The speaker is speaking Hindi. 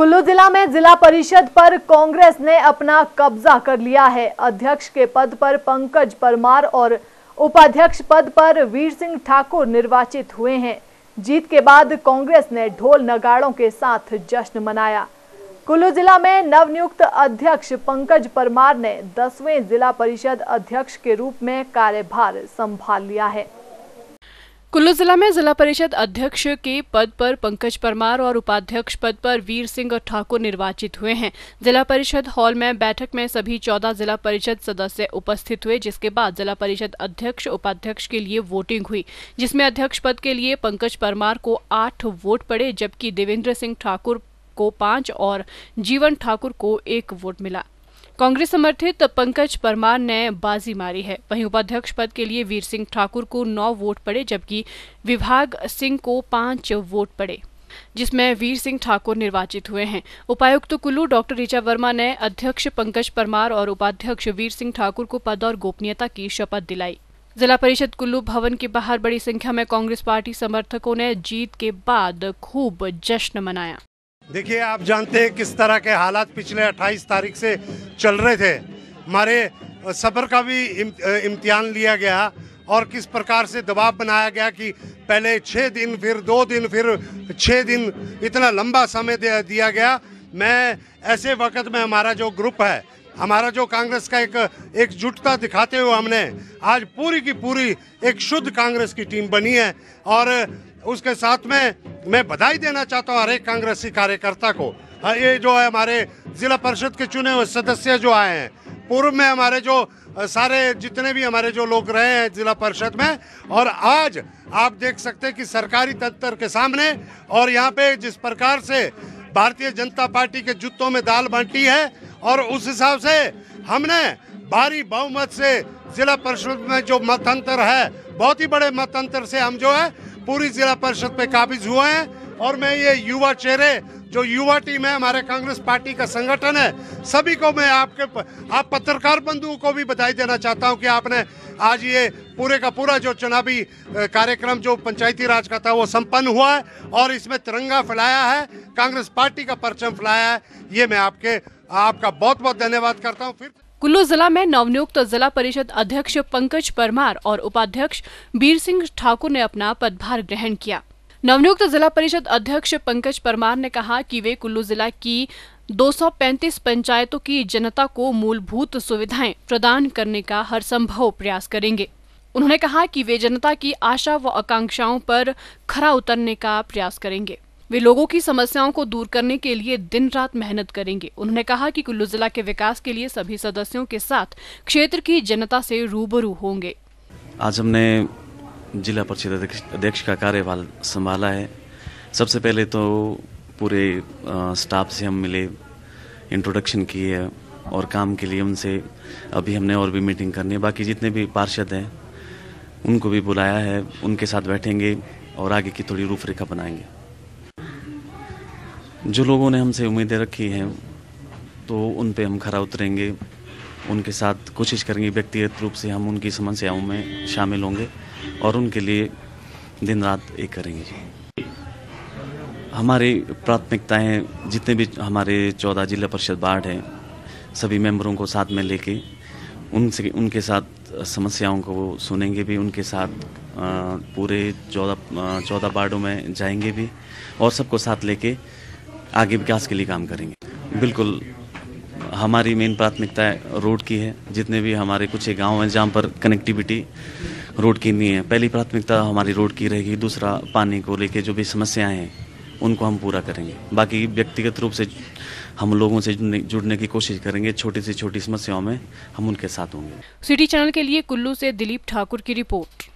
कुल्लू जिला में जिला परिषद पर कांग्रेस ने अपना कब्जा कर लिया है। अध्यक्ष के पद पर पंकज परमार और उपाध्यक्ष पद पर वीर सिंह ठाकुर निर्वाचित हुए हैं। जीत के बाद कांग्रेस ने ढोल नगाड़ों के साथ जश्न मनाया। कुल्लू जिला में नवनियुक्त अध्यक्ष पंकज परमार ने दसवें जिला परिषद अध्यक्ष के रूप में कार्यभार संभाल लिया है। कुल्लू जिला में जिला परिषद अध्यक्ष के पद पर पंकज परमार और उपाध्यक्ष पद पर वीर सिंह ठाकुर निर्वाचित हुए हैं। जिला परिषद हॉल में बैठक में सभी चौदह जिला परिषद सदस्य उपस्थित हुए, जिसके बाद जिला परिषद अध्यक्ष, उपाध्यक्ष के लिए वोटिंग हुई, जिसमें अध्यक्ष पद के लिए पंकज परमार को आठ वोट पड़े, जबकि देवेंद्र सिंह ठाकुर को पाँच और जीवन ठाकुर को एक वोट मिला। कांग्रेस समर्थित पंकज परमार ने बाजी मारी है। वहीं उपाध्यक्ष पद के लिए वीर सिंह ठाकुर को नौ वोट पड़े, जबकि विभाग सिंह को पाँच वोट पड़े, जिसमें वीर सिंह ठाकुर निर्वाचित हुए हैं। उपायुक्त कुल्लू डॉक्टर ऋचा वर्मा ने अध्यक्ष पंकज परमार और उपाध्यक्ष वीर सिंह ठाकुर को पद और गोपनीयता की शपथ दिलाई। जिला परिषद कुल्लू भवन के बाहर बड़ी संख्या में कांग्रेस पार्टी समर्थकों ने जीत के बाद खूब जश्न मनाया। देखिए, आप जानते हैं किस तरह के हालात पिछले 28 तारीख से चल रहे थे। हमारे सफ़र का भी इम्तिहान लिया गया और किस प्रकार से दबाव बनाया गया कि पहले छः दिन, फिर दो दिन, फिर छः दिन इतना लंबा समय दिया गया। मैं, ऐसे वक्त में हमारा जो ग्रुप है, हमारा जो कांग्रेस का एक एकजुटता दिखाते हुए हमने आज पूरी की पूरी एक शुद्ध कांग्रेस की टीम बनी है और उसके साथ में मैं बधाई देना चाहता हूँ हर एक कांग्रेसी कार्यकर्ता को। हाँ, ये जो है हमारे जिला परिषद के चुने हुए सदस्य जो आए हैं पूर्व में हमारे जो सारे जितने भी हमारे जो लोग रहे हैं जिला परिषद में और आज आप देख सकते हैं कि सरकारी तंत्र के सामने और यहाँ पे जिस प्रकार से भारतीय जनता पार्टी के जूतों में दाल बांटी है और उस हिसाब से हमने भारी बहुमत से जिला परिषद में जो मतंत्र है बहुत ही बड़े मतंत्र से हम जो है पूरी जिला परिषद पे काबिज हुए हैं और मैं ये युवा चेहरे, जो युवा टीम है, हमारे कांग्रेस पार्टी का संगठन है, सभी को मैं आपके आप पत्रकार बंधुओं को भी बधाई देना चाहता हूँ कि आपने आज ये पूरे का पूरा जो चुनावी कार्यक्रम, जो पंचायती राज का था, वो संपन्न हुआ है और इसमें तिरंगा फैलाया है, कांग्रेस पार्टी का परचम फैलाया है। ये मैं आपके, आपका बहुत बहुत धन्यवाद करता हूँ। फिर कुल्लू जिला में नवनियुक्त जिला परिषद अध्यक्ष पंकज परमार और उपाध्यक्ष बीर सिंह ठाकुर ने अपना पदभार ग्रहण किया। नवनियुक्त जिला परिषद अध्यक्ष पंकज परमार ने कहा कि वे कुल्लू जिला की 235 पंचायतों की जनता को मूलभूत सुविधाएँ प्रदान करने का हर संभव प्रयास करेंगे। उन्होंने कहा कि वे जनता की आशा व आकांक्षाओं पर खरा उतरने का प्रयास करेंगे। वे लोगों की समस्याओं को दूर करने के लिए दिन रात मेहनत करेंगे। उन्होंने कहा कि कुल्लू जिला के विकास के लिए सभी सदस्यों के साथ क्षेत्र की जनता से रूबरू होंगे। आज हमने जिला परिषद अध्यक्ष का कार्यभार संभाला है। सबसे पहले तो पूरे स्टाफ से हम मिले इंट्रोडक्शन किए और काम के लिए उनसे अभी हमने और भी मीटिंग करनी है। बाकी जितने भी पार्षद हैं, उनको भी बुलाया है, उनके साथ बैठेंगे और आगे की थोड़ी रूपरेखा बनाएँगे। जो लोगों ने हमसे उम्मीदें रखी हैं तो उन पे हम खरा उतरेंगे। उनके साथ कोशिश करेंगे व्यक्तिगत रूप से हम उनकी समस्याओं में शामिल होंगे और उनके लिए दिन रात एक करेंगे। हमारी प्राथमिकताएँ जितने भी हमारे चौदह जिला परिषद बार्ड हैं, सभी मेंबरों को साथ में लेके उनसे, उनके साथ समस्याओं को सुनेंगे भी, उनके साथ पूरे चौदह चौदह बार्डों में जाएँगे भी और सबको साथ लेके आगे विकास के लिए काम करेंगे। बिल्कुल, हमारी मेन प्राथमिकता रोड की है। जितने भी हमारे कुछ गाँव हैं, जहाँ पर कनेक्टिविटी रोड की नहीं है। पहली प्राथमिकता हमारी रोड की रहेगी, दूसरा पानी को लेके जो भी समस्याएँ हैं, उनको हम पूरा करेंगे। बाकी व्यक्तिगत रूप से हम लोगों से जुड़ने की कोशिश करेंगे। छोटी से छोटी समस्याओं में हम उनके साथ होंगे। सिटी चैनल के लिए कुल्लू से दिलीप ठाकुर की रिपोर्ट।